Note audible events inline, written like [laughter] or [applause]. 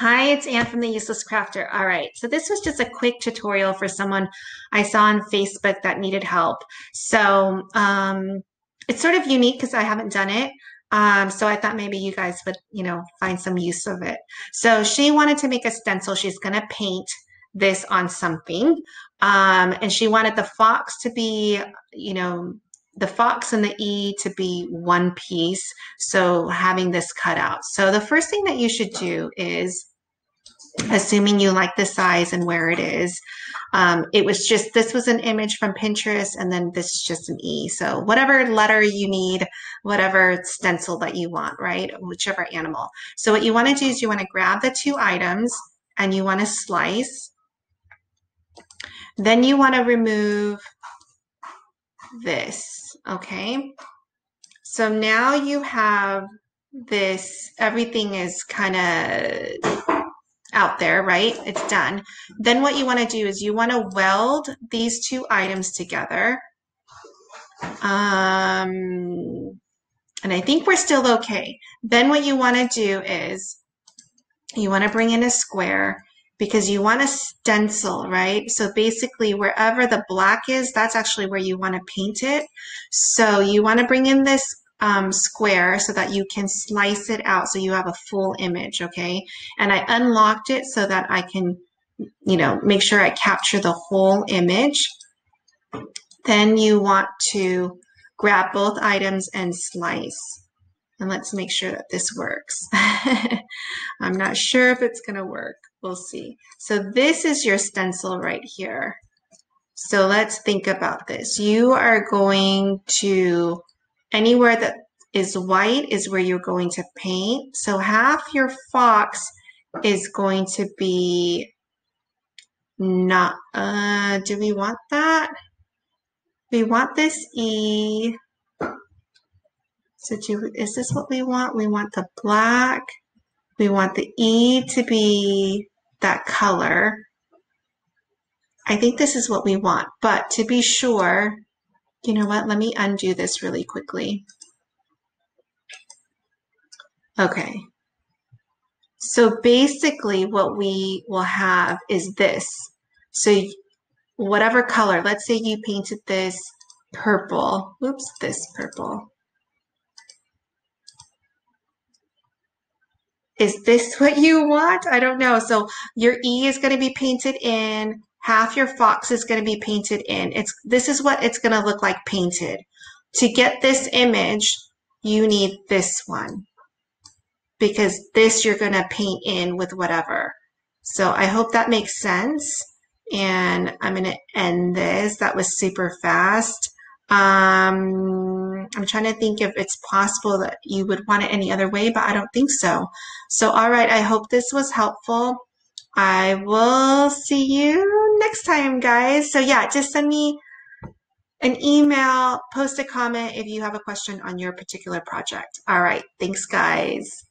Hi, it's Anne from The Useless Crafter. All right, so this was just a quick tutorial for someone I saw on Facebook that needed help. So um, it's sort of unique because I haven't done it. Um, so I thought maybe you guys would, you know, find some use of it. So she wanted to make a stencil. She's going to paint this on something. Um, and she wanted the fox to be, you know, the fox and the E to be one piece. So having this cut out. So the first thing that you should do is, assuming you like the size and where it is, um, it was just, this was an image from Pinterest and then this is just an E. So whatever letter you need, whatever stencil that you want, right? Whichever animal. So what you want to do is you want to grab the two items and you want to slice. Then you want to remove this okay? So now you have this, everything is kind of out there, right? It's done. Then what you want to do is you want to weld these two items together. Um, and I think we're still okay. Then what you want to do is you want to bring in a square because you want a stencil, right? So basically wherever the black is, that's actually where you want to paint it. So you want to bring in this um, square so that you can slice it out so you have a full image, okay? And I unlocked it so that I can, you know, make sure I capture the whole image. Then you want to grab both items and slice. And let's make sure that this works. [laughs] I'm not sure if it's going to work. We'll see. So this is your stencil right here. So let's think about this. You are going to, anywhere that is white is where you're going to paint. So half your fox is going to be not, uh, do we want that? We want this E. So do, is this what we want? We want the black. We want the E to be that color. I think this is what we want, but to be sure, you know what, let me undo this really quickly. Okay, so basically what we will have is this. So whatever color, let's say you painted this purple, oops, this purple. Is this [laughs] what you want? I don't know. So your E is going to be painted in, half your fox is going to be painted in. It's This is what it's going to look like painted. To get this image, you need this one because this you're going to paint in with whatever. So I hope that makes sense. And I'm going to end this. That was super fast. Um, I'm trying to think if it's possible that you would want it any other way, but I don't think so. So, all right, I hope this was helpful. I will see you next time, guys. So, yeah, just send me an email, post a comment if you have a question on your particular project. All right, thanks, guys.